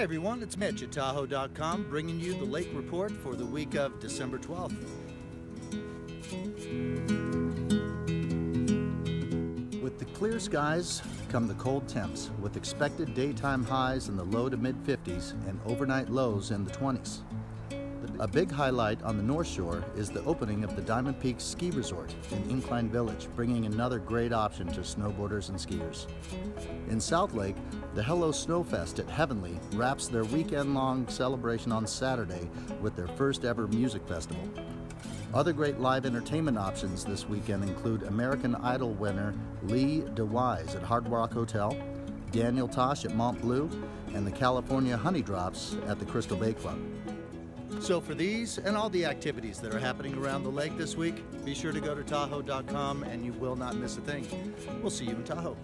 Hey everyone, it's Mitch at Tahoe.com bringing you the lake report for the week of December 12th. With the clear skies come the cold temps, with expected daytime highs in the low to mid 50s and overnight lows in the 20s. A big highlight on the North Shore is the opening of the Diamond Peak Ski Resort in Incline Village, bringing another great option to snowboarders and skiers. In South Lake, the Hello Snowfest at Heavenly wraps their weekend long celebration on Saturday with their first ever music festival. Other great live entertainment options this weekend include American Idol winner Lee DeWyze at Hard Rock Hotel, Daniel Tosh at Mont Bleu, and the California Honeydrops at the Crystal Bay Club. So for these and all the activities that are happening around the lake this week, be sure to go to Tahoe.com and you will not miss a thing. We'll see you in Tahoe.